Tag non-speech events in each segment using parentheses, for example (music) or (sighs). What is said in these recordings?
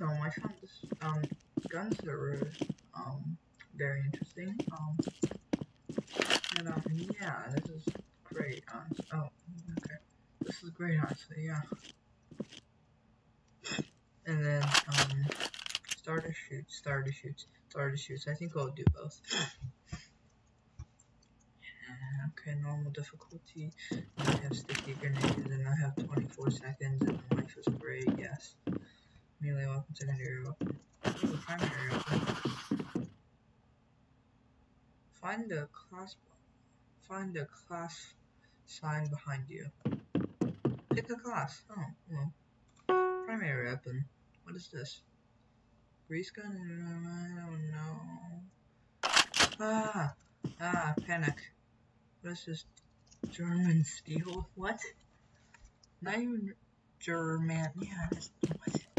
So I found this um gun server um very interesting. Um and um yeah, this is great. Honestly. Oh, okay. This is great honestly, yeah. And then um starter shoots, starter shoots, starter shoots. I think I'll do both. Okay, normal difficulty. I have sticky grenades and I have 24 seconds and life is great, yes. Melee weapon, secondary weapon. Ooh, primary weapon. Find the class find the class sign behind you. Pick a class. Oh, well. Primary weapon. What is this? Grease gun? I don't know. Ah! Ah, panic. What is this? German steel? What? Not even German. Yeah, what?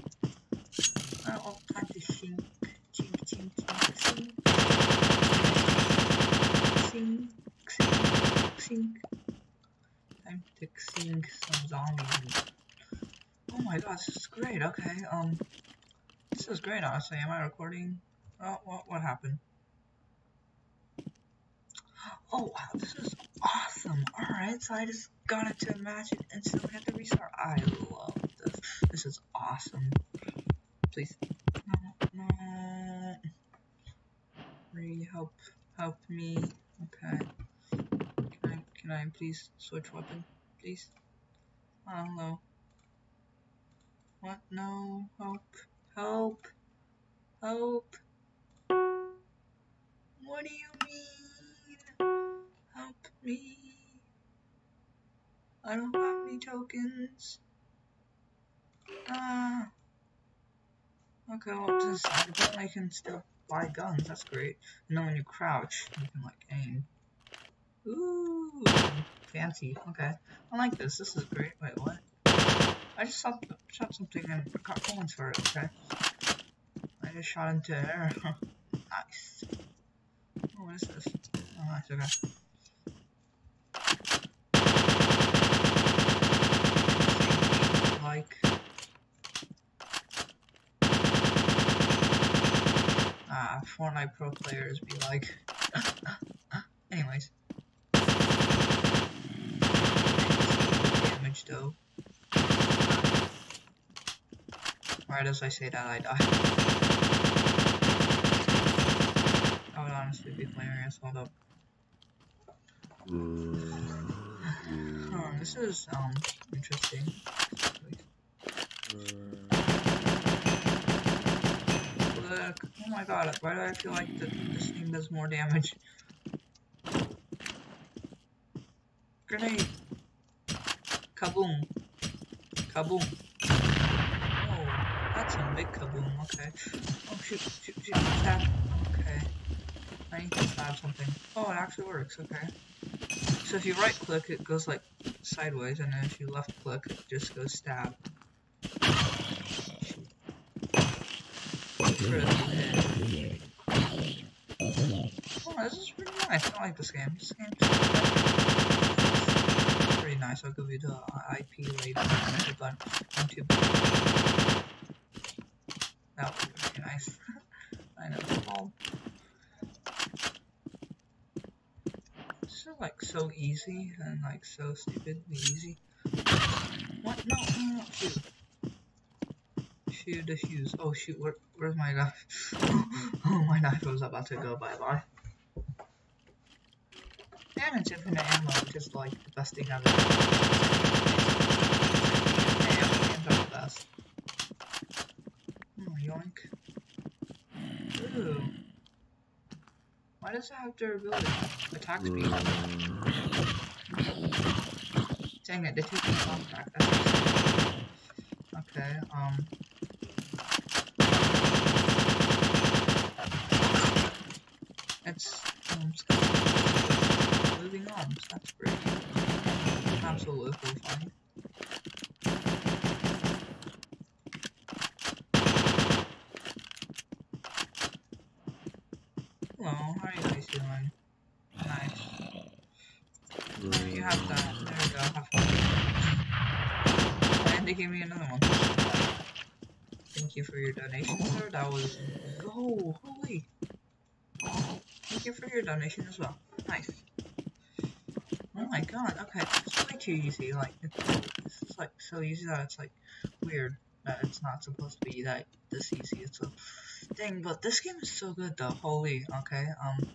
I don't want time to sink. Chink, chink, chink, sink. Sink, sink, sink. Time to sink some zombies. Oh my gosh, this is great. Okay, um, this is great, honestly. Am I recording? Oh, what, what happened? Oh wow, this is awesome. Alright, so I just got it to match it and still had to restart. I love this. This is awesome. Please. Really help help me. Okay. Can I can I please switch weapon? Please? Oh hello. What? No. Help. Help. Help. What do you mean? Help me. I don't have any tokens. Ah. Okay, oh, well, just, I can still buy guns. That's great. And then when you crouch, you can, like, aim. Ooh. Fancy. Okay. I like this. This is great. Wait, what? I just shot, shot something and got points for it, okay? I just shot into air. (laughs) nice. Oh, what is this? Oh, nice, okay. Like. Fortnite pro players be like. (laughs) Anyways. Damage though. Right as I say that, I die. I would honestly be hilarious. Hold up. Oh, this is um interesting. Look, oh my god, why do I feel like the, this thing does more damage? Grenade! Kaboom! Kaboom! Oh, that's a big kaboom, okay. Oh, shoot, shoot, shoot, stab. Okay. I need to stab something. Oh, it actually works, okay. So if you right click, it goes like sideways, and then if you left click, it just goes stab. Oh, this is pretty nice. I like this game. This game is pretty nice. I'll give you the IP later on YouTube. That would be pretty nice. (laughs) I know. All this is like so easy and like so stupidly easy. What? No, no, no, Shoot the. Oh shoot, where, where's my knife? (gasps) oh, my knife was about to go bye-bye. And it's infinite ammo, is like the best thing ever. Ammo are the best. Oh, yoink. Ooh. Why does it have durability? Attack speed. Dang it, they took the sound back. Okay, um. It's um, moving. That's great. Absolutely fine. Hello, how are you guys doing? Nice. There you have that. There you go. Have fun. And they gave me another one. thank you for your donation, sir. That was oh holy. Thank you for your donation as well. Nice. My god. Okay, it's way too easy. Like it's, it's like so easy that it's like weird that it's not supposed to be that this easy. It's a thing, but this game is so good though. Holy. Okay. Um.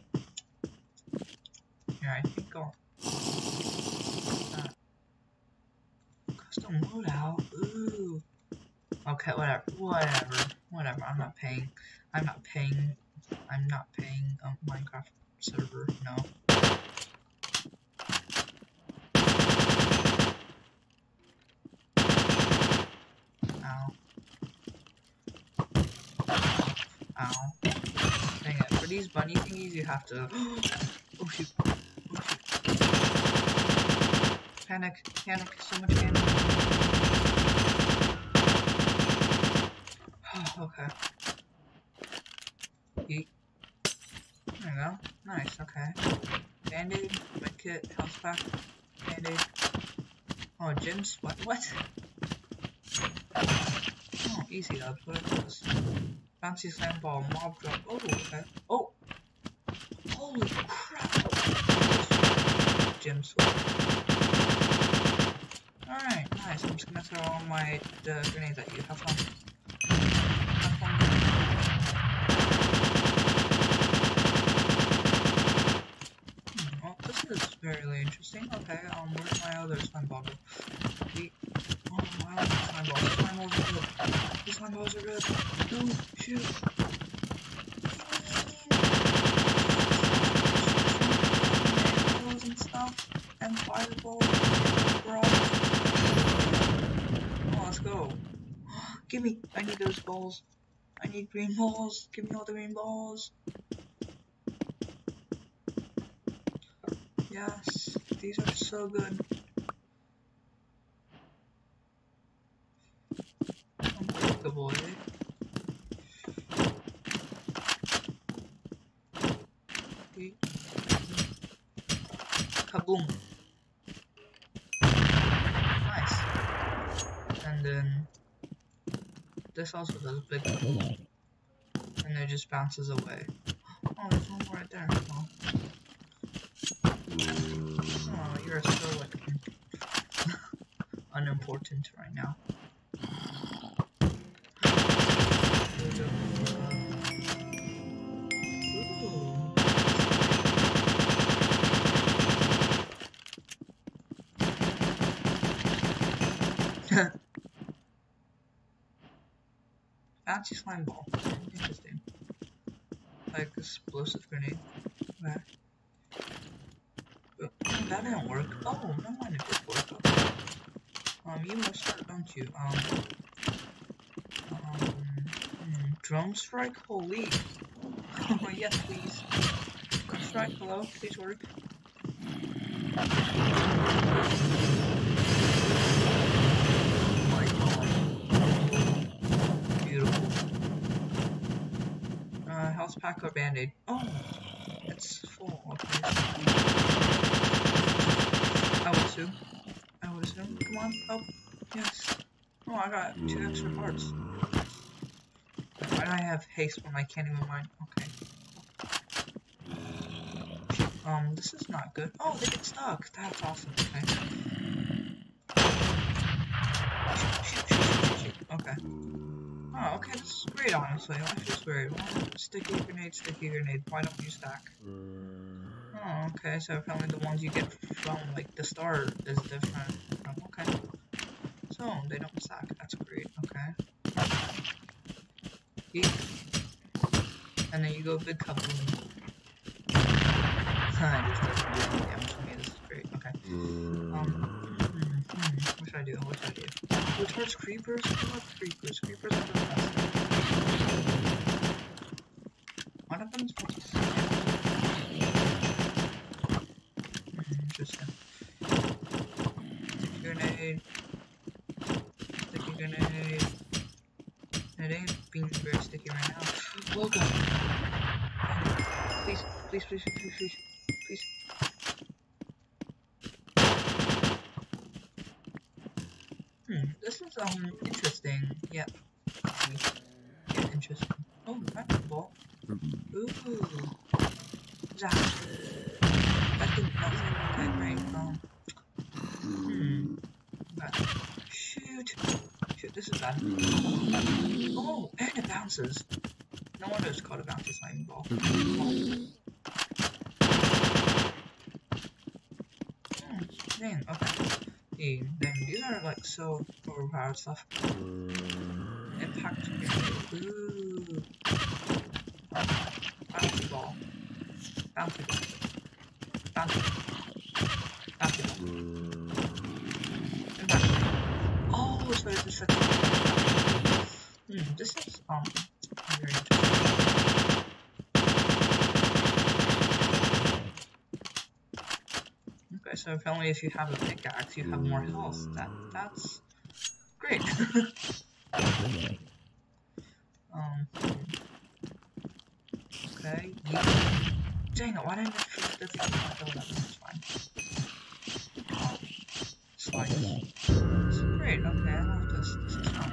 Yeah, I think I'll. Uh, custom loadout. Ooh. Okay, whatever, whatever, whatever. I'm not paying. I'm not paying. I'm not paying a Minecraft server. No. Ow. Ow. Dang it. For these bunny thingies, you have to. (gasps) oh shoot. Oh shoot. Panic. Panic. So much panic. (sighs) okay. Eat. There we go. Nice, okay. Band-aid, medkit, health pack, band-aid. Oh, gems? What? What? Easy is this? Bouncy slam ball, mob drop. Oh, okay. Oh! Holy crap! Gem sword. Alright, nice. I'm just gonna throw all my uh, grenades at you. Have fun. Hmm, well, this is very interesting. Okay, um, where's my other slime ball? Eat. Oh, I like the slime balls. The slime balls are good. The slime balls are good. No, shoot. Fireballs and stuff. And fireballs. Bro. Oh, let's go. Give me. I need those balls. I green balls. Give me all the green balls. Yes, these are so good. Unbreakable, eh? Kaboom. Nice. And then this also does a big kaboom. And it just bounces away. Oh, there's one right there. Oh. Oh, you're so like (laughs) unimportant right now. Ooh. (laughs) Fancy slime ball. Interesting. Explosive grenade. That didn't work. Oh, no mind it did work. Okay. Um, you must start, don't you? Um, um, hmm, drone strike? Holy. Oh, yes, please. Drone strike, hello, please work. Health pack or band-aid? Oh, it's full. Okay. I would assume. I would assume. Come on, help. Yes. Oh, I got two extra parts. Why do I have haste when I can't even mine? Okay. Um, this is not good. Oh, they get stuck. That's awesome. Okay. Okay. Oh, okay, this is great, honestly. Life is great. Well, sticky grenade, sticky grenade. Why don't you stack? Oh, okay, so apparently the ones you get from, like, the start is different. Oh, okay. So, they don't stack. That's great. Okay. Eat. And then you go big kaboom. this doesn't do any damage to me. This is great. Okay. Um, what should I do? What should I do? Retards creepers? I love creepers. Creepers are the best. One of them's to Hmm, Interesting. Sticky grenade. Sticky grenade. It ain't being very sticky right now. Welcome. Please, please, please, please, please, please. Hmm, this is um interesting. Yep. interesting. Oh, basketball. Ooh. Zap. That didn't, that didn't great. Um, hmm. Bad. Shoot. Shoot, this is bad. Oh, and it bounces. No wonder it's called a bouncy slime ball. Oh. Hmm, dang, okay. Yeah, are like so overpowered stuff. Impact. Ooh. Ball. Bouncy ball. Bouncy ball. Ball. Impact. Oh, so is such a. Hmm, this is um very interesting. Okay, so if only if you have a pickaxe you have more health. That that's great. (laughs) um. Okay. You, dang it! Why didn't I finish the thing? That that's fine. Slice. Great. Okay, I love this. This is fun.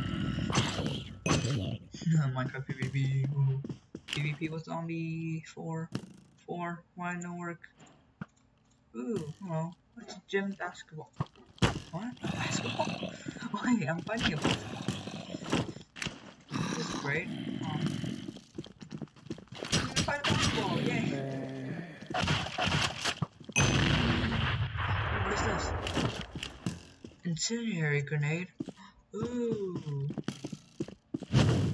(laughs) Minecraft PvP. PvP with zombie four. Four. Why no work? Ooh, well, it's gym basketball. What? Basketball? Wait, I'm fighting about This is great. Um, I'm gonna fight a basketball, yay! What is this? Incendiary grenade. Ooh.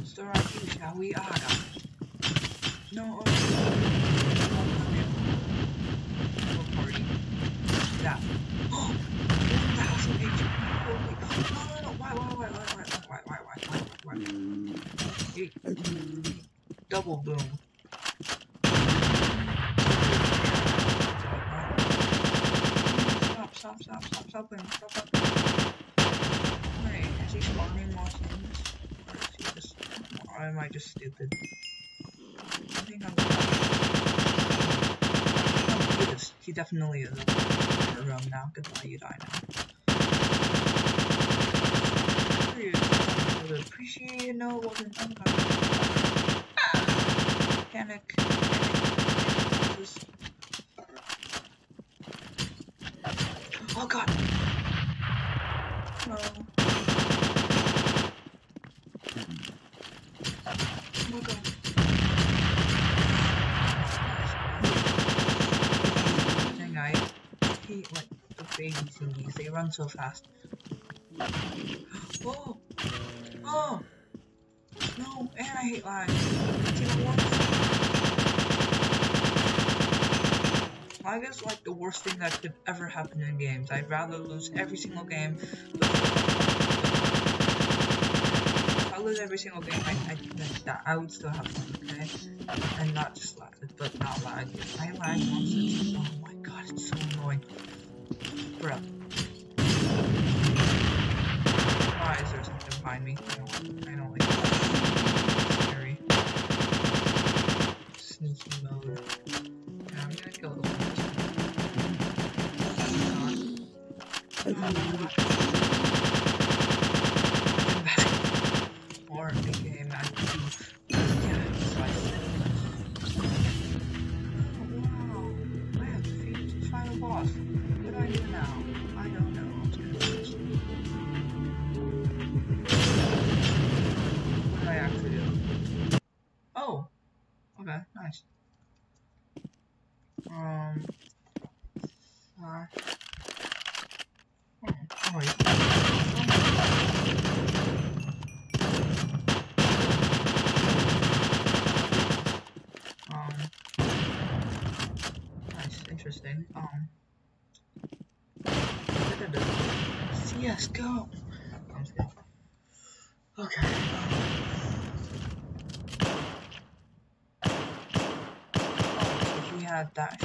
Start you, shall we? Ah, it. No. Oh. No That. Oh! 1,000 HP. Holy. No, no, no. Why, why, why, why, why, why, why, why, why, why, why? Double boom. Stop, stop, stop, stop, stop him, stop him. Wait, is he spawning more things? Or is he just, or am I just stupid? I think I'm Oh, is. He definitely is the room now. goodbye, you die now. Dude, I would appreciate it know what I'm They run so fast. Oh! Oh! No, and I hate lag. Is like the worst thing that could ever happen in games. I'd rather lose every single game. If I lose every single game, I, I, I would still have fun, okay? And not just lag, but not lag. I lag once, oh my god, it's so annoying. Bruh. Is there something behind me? I don't, I don't like that. Scary. Sneaky mode. Yeah, I'm gonna kill this one. Had that.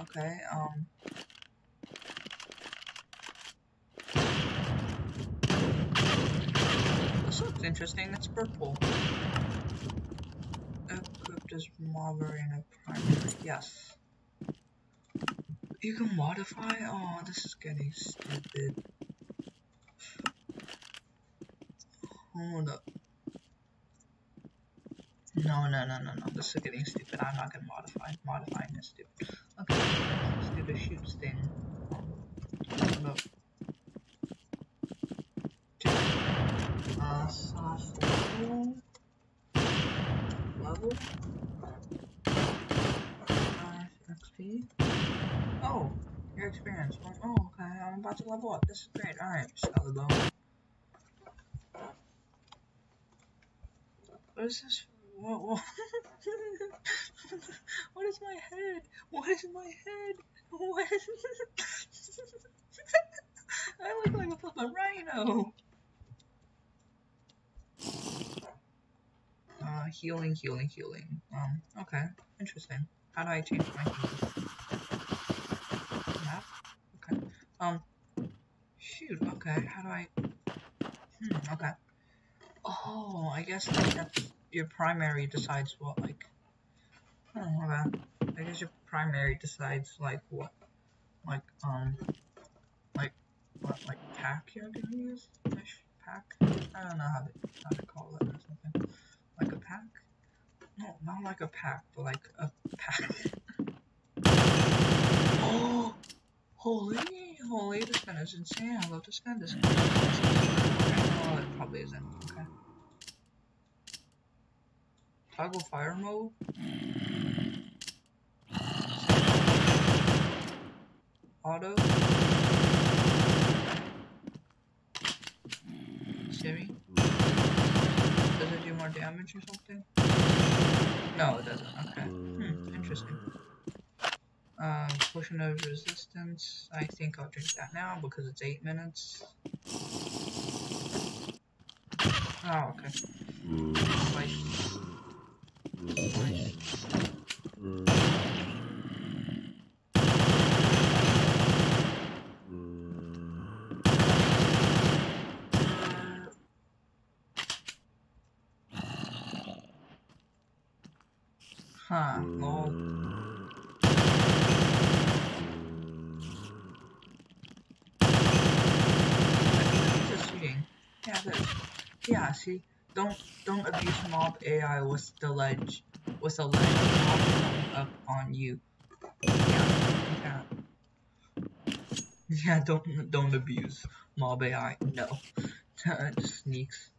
Okay, um. This looks interesting. It's purple. Equipped as Marbury and a primary. Yes. You can modify? Oh, this is getting stupid. Hold up. No, no, no, no, no. This is getting stupid. I'm not gonna modify. Modifying is stupid. Okay, let's do the shoots thing. Uh, level. XP. Oh, your experience. Oh, okay. I'm about to level up. This is great. Alright, Skeleton. What is this? (laughs) What, is my head? What is my head? What? (laughs) I look like a fucking rhino. Uh, healing, healing, healing. Um, okay, interesting. How do I change my healing? Map? Okay. Um, shoot, okay, how do I... Hmm, okay. Oh, I guess that's your primary decides what like. Oh, okay. I guess your primary decides like what, like um, like what like pack you're gonna use. Fish pack. I don't know how to how to call it or something. Like a pack. No, not like a pack, but like a pack. (gasps) oh, holy, holy! This gun is insane. I love this gun. This gun. Oh, it probably isn't. Okay. Toggle fire mode. Auto. Siri. Does it do more damage or something? No, it doesn't. Okay. Hmm, interesting. Um, potion of resistance. I think I'll drink that now because it's eight minutes. Oh, okay. Huh, lol. Yeah, yeah, see, don't don't abuse mob AI with the ledge with a ledge up on you. Yeah, yeah. Yeah, don't don't abuse mob AI. No, sneaks.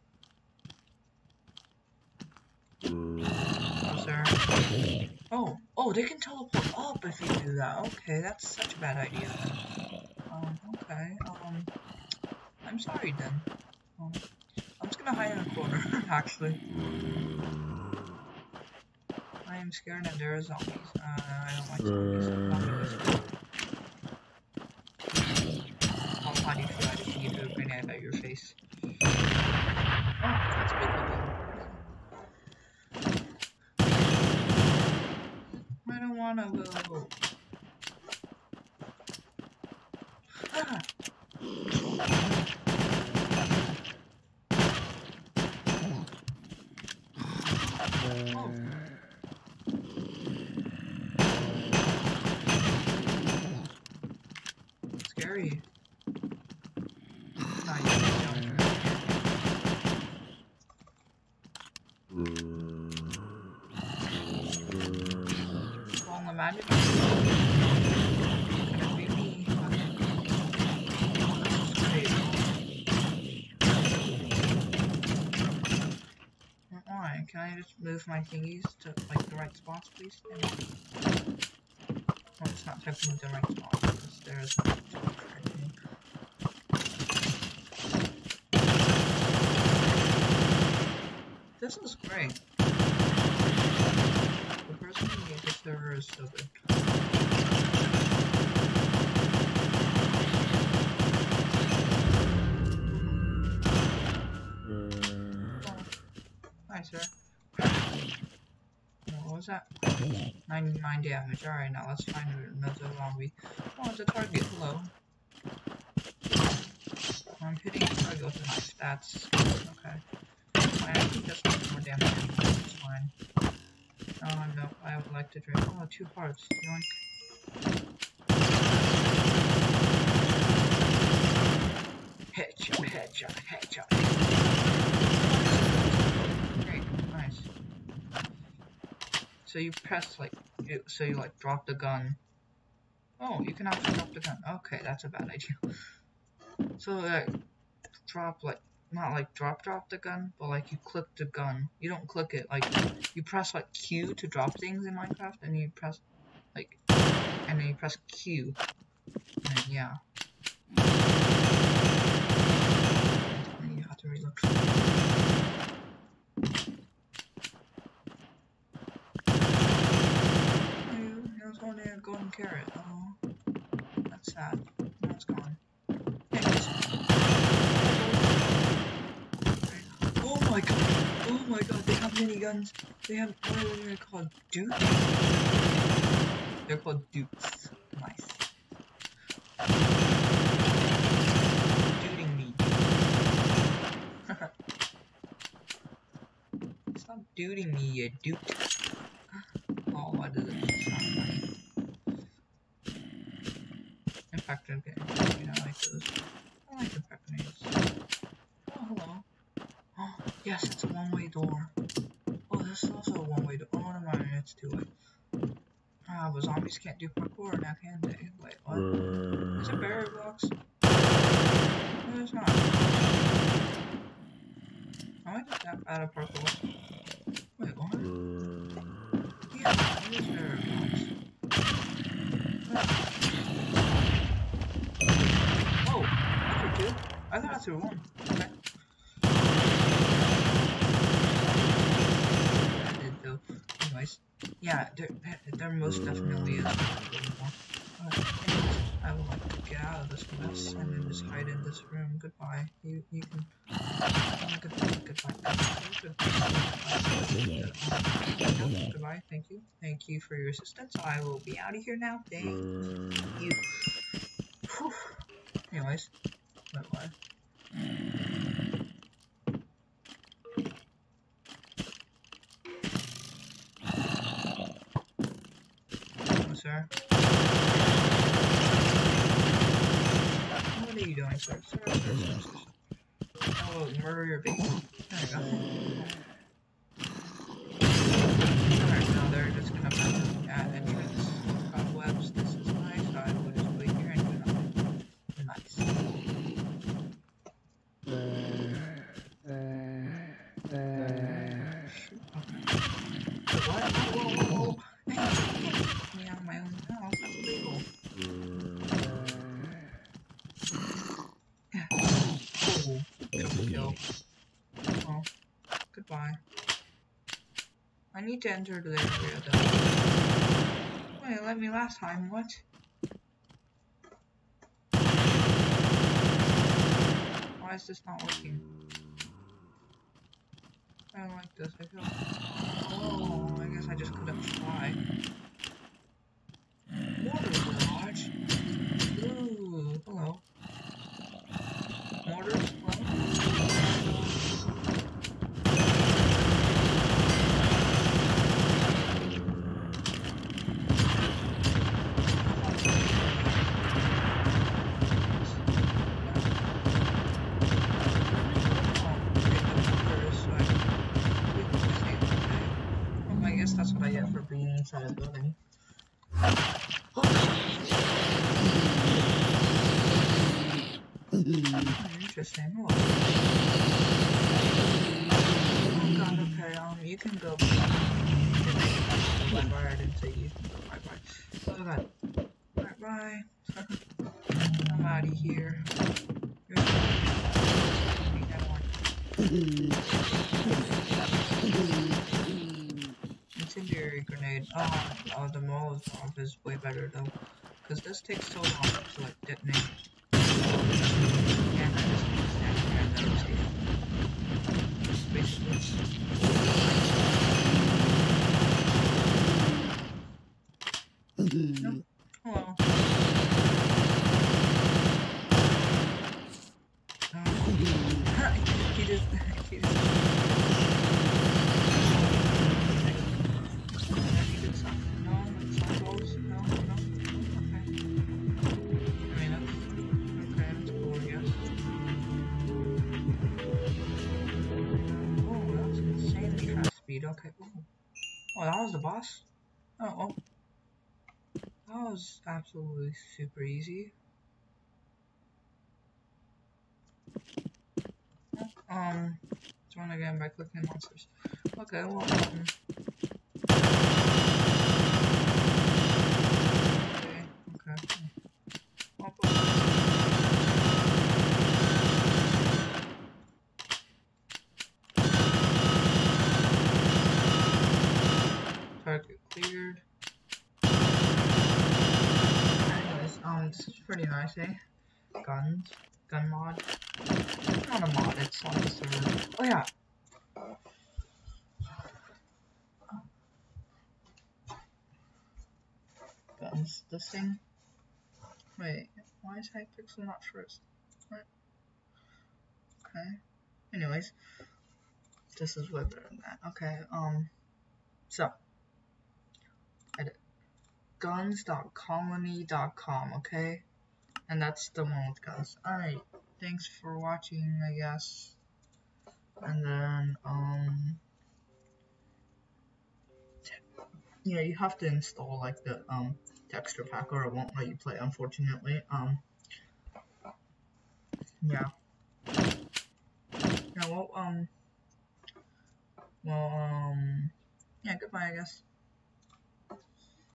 Oh, sir. Oh, oh, they can teleport up if you do that. Okay, that's such a bad idea. Um, okay, um, I'm sorry then. Um, I'm just gonna hide in a corner, (laughs) actually. I am scared that there are zombies. Uh, I don't like zombies. I'll if I just give a your face. Oh, that's good. I don't wanna go. Ah! Oh. Scary. Nah, you can't jump. This. Uh-uh, Why? Can I just move my thingies to like the right spots, please? Yeah. Well, it's not technically the right spot because there's no spot. This is great. The the hi, sir. What was that? 99 damage. Alright, now let's find another zombie. Oh, it's a target. Hello. I'm hitting a target with my stats. Okay. I think that's more damage. It's fine. Oh no, I would like to drink. Oh, two hearts. Yoink. Headshot, headshot. Great, nice. So you press like, you, so you like drop the gun. Oh, you can actually drop the gun. Okay, that's a bad idea. (laughs) So like, drop like, not like drop drop the gun, but like you click the gun. You don't click it, like you press like Q to drop things in Minecraft, and you press like, and then you press Q. And yeah. You have to golden carrot. Oh, that's sad. It's gone. Anyways. Oh my god! Oh my god! They have miniguns. They have oh, what are they called? Dukes. They're called dukes. Nice. Duding me. (laughs) Stop duding me, you dude. Oh, why does it sound funny? In fact, okay, you know, I like those. I like the pepper nades. Oh, hello. Oh, yes, it's a one-way door. Oh, this is also a one-way door. Oh, never mind, it's two way. Ah, but zombies can't do parkour now, can they? Wait, what? Is it barrier blocks? No, it's not. Am I just that bad at parkour? Wait, what? Yeah, it is barrier blocks. Oh, I threw two. I thought I threw one. Okay. I did though. Anyways, yeah, there, there most definitely is. I would like to get out of this mess and then just hide in this room. Goodbye. You you can. Goodbye. Goodbye. Goodbye. Goodbye. Goodbye. Thank you. Thank you for your assistance. I will be out of here now. Thank you. Whew. Anyways, bye bye. Sir. What are you doing, sir? Sir, sir, sir. Oh, murder your baby. There you go. Alright, now they're just gonna at entrance. To enter the area though. Wait, let me last time, what? Why is this not working? I don't like this, I feel... Oh, I guess I just couldn't fly. Mortar garage? Ooh, hello. Mortars, hello? Oh, I guess that's what I get being inside a building. Interesting. Oh. Oh god, okay, um, you can go. Bye bye, I didn't say you can go. Bye bye. Oh god. Bye bye. I'm out of here. You're Incendiary grenade. Oh, oh, the Molotov is way better though. Because this takes so long to like detonate. And I just need to stand here and then just take Basically. (laughs) Nope. Okay. Ooh. Oh, that was the boss? Oh, well. That was absolutely super easy. Um, join again by clicking monsters. Okay, well, um, okay, okay. Well, Anyways, um, this is pretty nice, eh? Guns, gun mod. It's not a mod, it's on the server. Oh yeah. Guns, this thing. Wait, why is Hypixel not first? What? Okay. Anyways, this is way better than that. Okay, um, so, guns.colony.com, okay? And that's the one with guns. Alright, thanks for watching, I guess. And then, um, yeah, you have to install, like, the, um, texture pack or it won't let you play, unfortunately. Um, yeah. Yeah, well, um, well, um, yeah, goodbye, I guess.